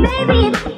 Maybe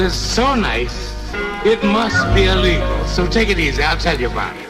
But so nice, it must be illegal. So take it easy. I'll tell you about it.